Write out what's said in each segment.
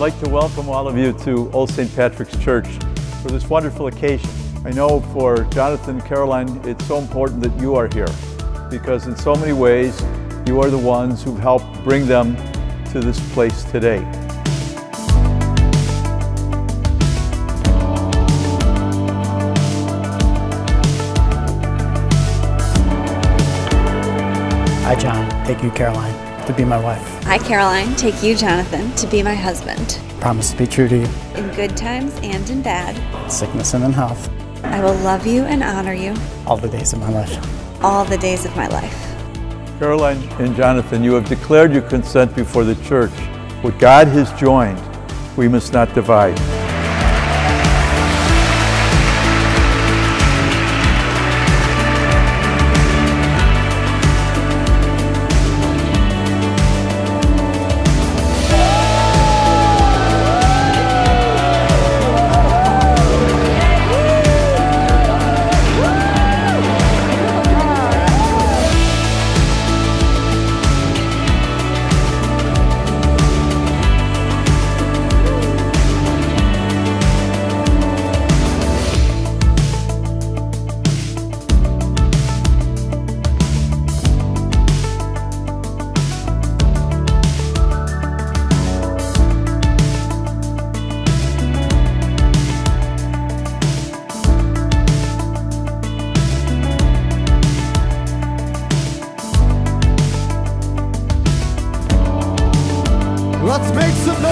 like to welcome all of you to Old St. Patrick's Church for this wonderful occasion. I know for Jonathan and Caroline, it's so important that you are here because in so many ways, you are the ones who've helped bring them to this place today. Hi, John, take you, Caroline, to be my wife. I, Caroline, take you, Jonathan, to be my husband. Promise to be true to you, In good times and in bad, sickness and in health, I will love you and honor you all the days of my life. all the days of my life. Caroline and Jonathan, you have declared your consent before the church. What God has joined, we must not divide.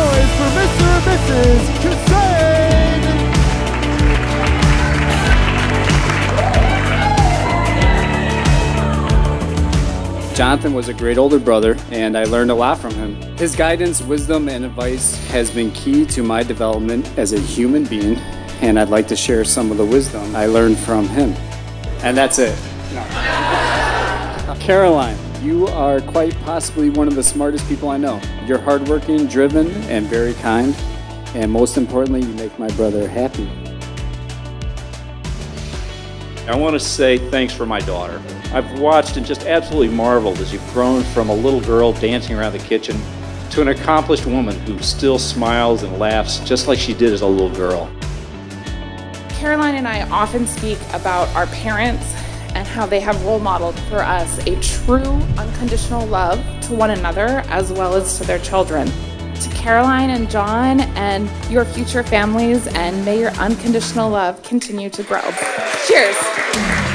Noise for Mr. and Mrs. Jonathan was a great older brother, and I learned a lot from him. His guidance, wisdom, and advice has been key to my development as a human being, and I'd like to share some of the wisdom I learned from him. And that's it. No. Caroline, you are quite possibly one of the smartest people I know. You're hardworking, driven, and very kind, and most importantly, you make my brother happy. I want to say thanks for my daughter. I've watched and just absolutely marveled as you've grown from a little girl dancing around the kitchen to an accomplished woman who still smiles and laughs just like she did as a little girl. Caroline and I often speak about our parents and how they have role modeled for us a true unconditional love to one another as well as to their children. To Caroline and John and your future families, and may your unconditional love continue to grow. Cheers.